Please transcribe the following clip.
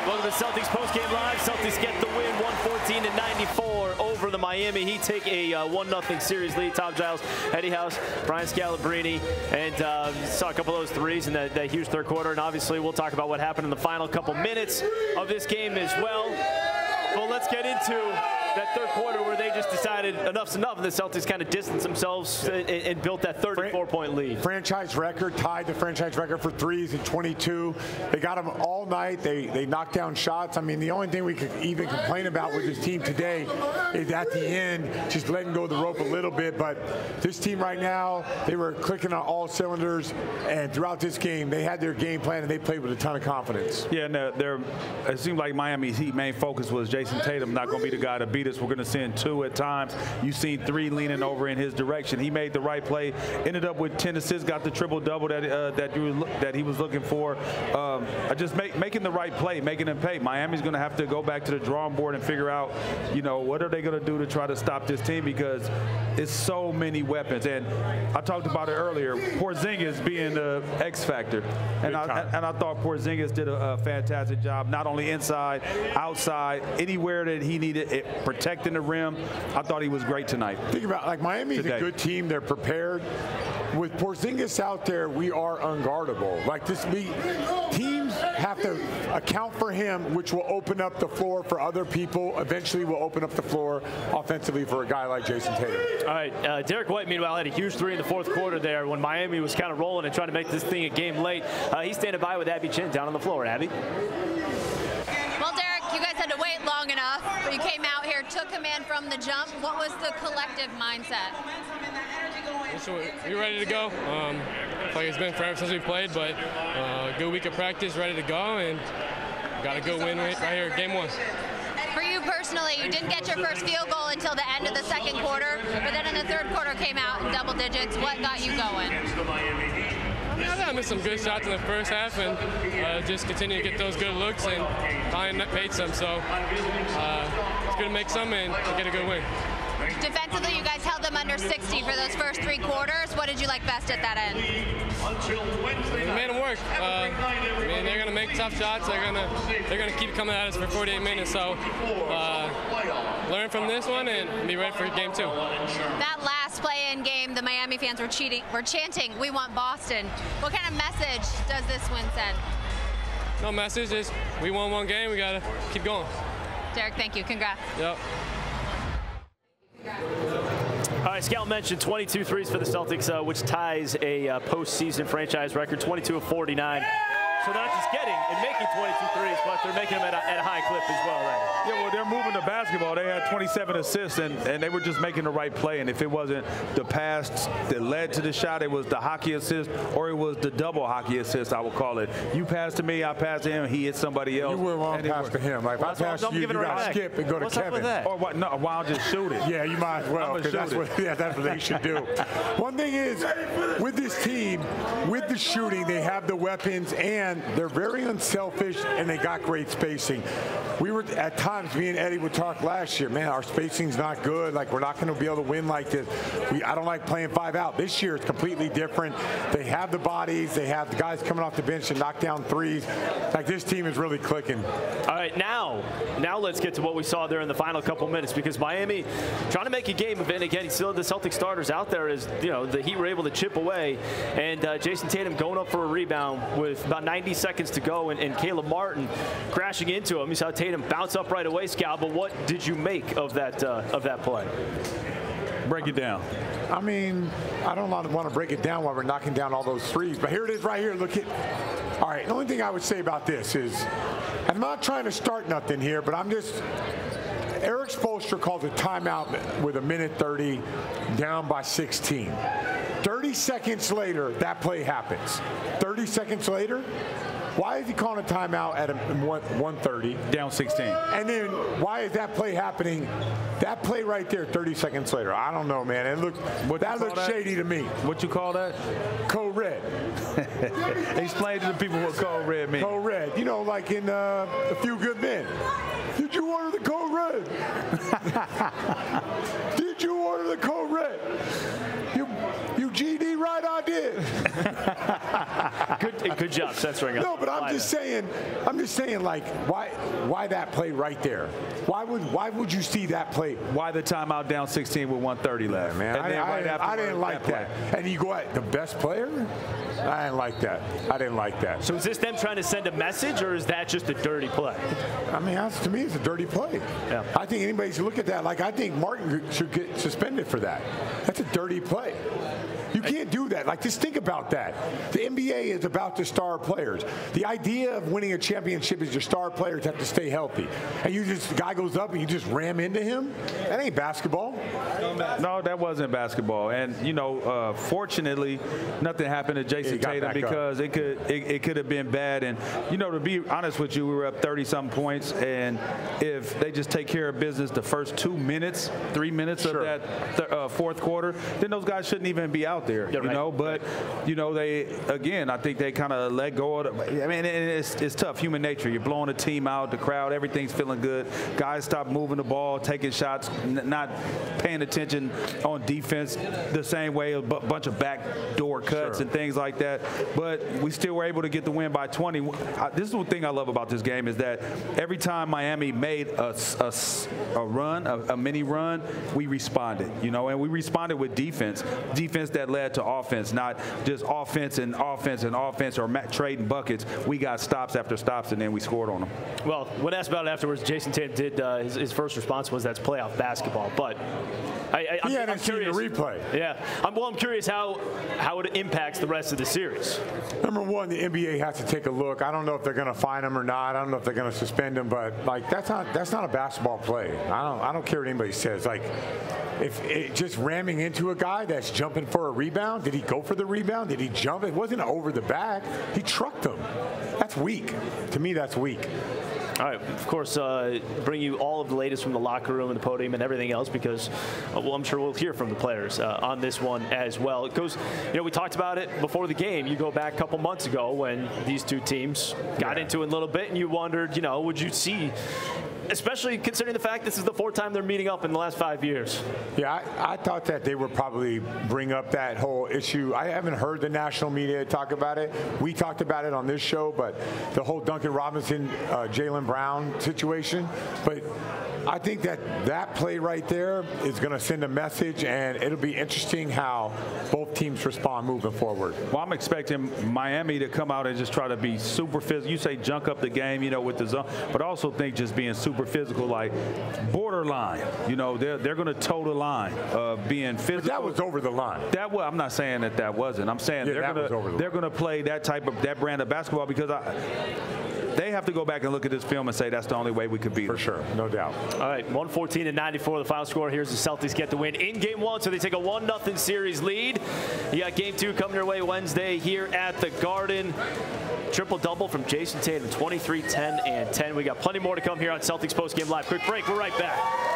right, welcome to Celtics postgame live. Celtics get the win, 114 to 94 over the Miami Heat. Take a uh, one 0 series lead. Tom Giles, Eddie House, Brian Scalabrine, and uh, saw a couple of those threes in that, that huge third quarter. And obviously, we'll talk about what happened in the final couple minutes of this game as well. But let's get into that third quarter where they just decided enough's enough, and the Celtics kind of distanced themselves and, and built that 34-point lead. Franchise record, tied the franchise record for threes in 22. They got them all night. They they knocked down shots. I mean, the only thing we could even complain about with this team today is at the end, just letting go of the rope a little bit. But this team right now, they were clicking on all cylinders, and throughout this game, they had their game plan and they played with a ton of confidence. Yeah, and they're, they're, it seemed like Miami's Heat main focus was Jayson Tatum not going to be the guy to beat We're going to send two at times. You've seen three leaning over in his direction. He made the right play, ended up with 10 assists, got the triple double that uh, that you that he was looking for. Um, just make, making the right play, making them pay. Miami's going to have to go back to the drawing board and figure out, you know, what are they going to do to try to stop this team because it's so many weapons. And I talked about it earlier. Porzingis being the X factor, and I, and I thought Porzingis did a, a fantastic job, not only inside, outside, anywhere that he needed it, protecting the rim. I thought he was great tonight. Think about like Miami's Today. a good team. They're prepared. With Porzingis out there, we are unguardable. Like this, we teams have to account for him, which will open up the floor for other people. Eventually, will open up the floor offensively for a guy like Jayson Tatum. All right, uh, Derrick White, meanwhile, had a huge three in the fourth quarter there when Miami was kind of rolling and trying to make this thing a game late. Uh, he's standing by with Abby Chin down on the floor. Abby? Long enough, but you came out here, took command from the jump. What was the collective mindset? So we're ready to go. Um, like it's been forever since we played, but uh, good week of practice, ready to go, and got a good win right here, game one. For you personally, you didn't get your first field goal until the end of the second quarter, but then in the third quarter came out in double digits. What got you going? Yeah, I thought I missed some good shots in the first half, and uh, just continue to get those good looks, and finally made some. So uh, it's good to make some and get a good win. Defensively, you guys held them under 60 for those first three quarters. What did you like best at that end? We made them work. Uh, I mean, they're gonna make tough shots. They're gonna they're gonna keep coming at us for 48 minutes. So uh, learn from this one and be ready for game two. That last play-in game, the Miami fans were cheating, were chanting, "We want Boston." What kind of message does this win send? No message. Just we won one game. We gotta keep going. Derrick, thank you. Congrats. Yep. All right, Scout mentioned 22 threes for the Celtics, uh, which ties a uh, postseason franchise record, 22 of 49. So they're not just getting and making 22 threes, but they're making them at a, at a high clip as well. Then. Yeah, well, they're moving the basketball. They had 27 assists, and, and they were just making the right play. And if it wasn't the pass that led to the shot, it was the hockey assist, or it was the double hockey assist, I would call it. You pass to me, I pass to him, he hit somebody else. You went one and it pass to him. Like if I why pass I'm you, you giving got to skip and go to What's up Kevin. with that? Or what? No, why don't just shoot it? Yeah, you might as well I'ma because that's shoot what yeah, that's what they should do. One thing is, with this team, with the shooting, they have the weapons and they're very unselfish and they got great spacing. We were at times, me and Eddie would talk last year. Man, our spacing's not good. Like we're not going to be able to win like this. We, I don't like playing five out. This year it's completely different. They have the bodies. They have the guys coming off the bench to knock down threes. Like this team is really clicking. All right, now, now let's get to what we saw there in the final couple minutes because Miami trying to make a game of it. And again, still had the Celtic starters out there. Is you know the Heat were able to chip away, and uh, Jayson Tatum going up for a rebound with about 90 seconds to go, and, and Caleb Martin crashing into him. You saw Tatum bounce up right away, Scal. But what did you make of that uh, of that play? Break it down. I mean, I don't want to break it down while we're knocking down all those threes, but here it is right here. Look at. All right, the only thing I would say about this is, I'm not trying to start nothing here, but I'm just. Erik Spoelstra calls a timeout with a minute 30, down by 16. 30 seconds later, that play happens. 30 seconds later, why is he calling a timeout at a 130? Down 16. And then why is that play happening? That play right there, 30 seconds later. I don't know, man. It looked What that looked that? shady to me. What you call that? Code red, Explain to the people what code red means. code red. You know, like in uh, A Few Good Men. Did you order the code red? Did you order the code red? You GD right, I did. Good, good job censoring us. No, but I'm just saying, I'm just saying, like, why, why that play right there? Why would, why would you see that play? Why the timeout down 16 with 130 left? Man, And I, then I right didn't- I didn't like play. that. And you go at the best player? I didn't like that. I didn't like that. So is this them trying to send a message, or is that just a dirty play? I mean, to me, it's a dirty play. Yeah. I think anybody should look at that. Like, I think Martin should get suspended for that. That's a dirty play. You can't do that. Like, just think about that. The NBA is about the star players. The idea of winning a championship is your star players have to stay healthy. And you just, the guy goes up and you just ram into him? That ain't basketball. No, that wasn't basketball. And you know, uh, fortunately, nothing happened to Jayson Tatum back up. because it could it, it could have been bad. And you know, to be honest with you, we were up 30 some points, and if they just take care of business the first two minutes, three minutes Sure. of that th- uh, fourth quarter, then those guys shouldn't even be out there. Yeah, you right. know, but you know, they again, I think they kind of let go of. The, I mean, it's it's tough, human nature. You're blowing a team out, the crowd, everything's feeling good. Guys stop moving the ball, taking shots, not paying attention on defense the same way, a bunch of backdoor cuts Sure. and things like that. But we still were able to get the win by 20. I- This is the thing I love about this game is that every time Miami made a a run, a, a mini run, we responded, you know, and we responded with defense, defense that led to offense, not just offense and offense and offense or ma- trading buckets. We got stops after stops and then we scored on them. Well, when asked about it afterwards, Jayson Tatum did. Uh, his, his first response was, "That's playoff basketball." But I, I, I'm, hadn't I'm seen the curious. replay. Yeah, I'm, well, I'm curious how how it impacts the rest of the series. Number one, the NBA has to take a look. I don't know if they're going to fine him or not. I don't know if they're going to suspend him, but like that's not that's not a basketball play. I don't I don't care what anybody says. Like if it, just ramming into a guy that's jumping for a rebound, did he go for the rebound? Did he jump? It wasn't over the back. He trucked him. That's weak. To me, that's weak. All right, of course, uh, bring you all of the latest from the locker room and the podium and everything else because, uh, well, I'm sure we'll hear from the players uh, on this one as well. It goes, you know, we talked about it before the game. You go back a couple months ago when these two teams got Yeah. into it a little bit, and you wondered, you know, would you see, especially considering the fact this is the fourth time they're meeting up in the last five years. Yeah, I, I thought that they would probably bring up that whole issue. I haven't heard the national media talk about it. We talked about it on this show, but the whole Duncan Robinson, uh, Jaylen Brown situation. But I think that that play right there is going to send a message, and it'll be interesting how both teams respond moving forward. Well, I'm expecting Miami to come out and just try to be super physical. You say junk up the game, you know, with the zone, but also think just being super physical, like borderline. You know, they're they're going to toe the line of being physical. But that was over the line. That was, I'm not saying that that wasn't. I'm saying Yeah, they're was over the they're gonna play that type of that brand of basketball because I, they have to go back and look at this film and say that's the only way we could beat For them. sure, no doubt. All right, 114 and 94, the final score. Here's the Celtics get the win in game one, so they take a 1 0 series lead. You got game two coming your way Wednesday here at the Garden. Triple double from Jayson Tatum 23, 10, and 10. We got plenty more to come here on Celtics Post Game Live. Quick break, we're right back.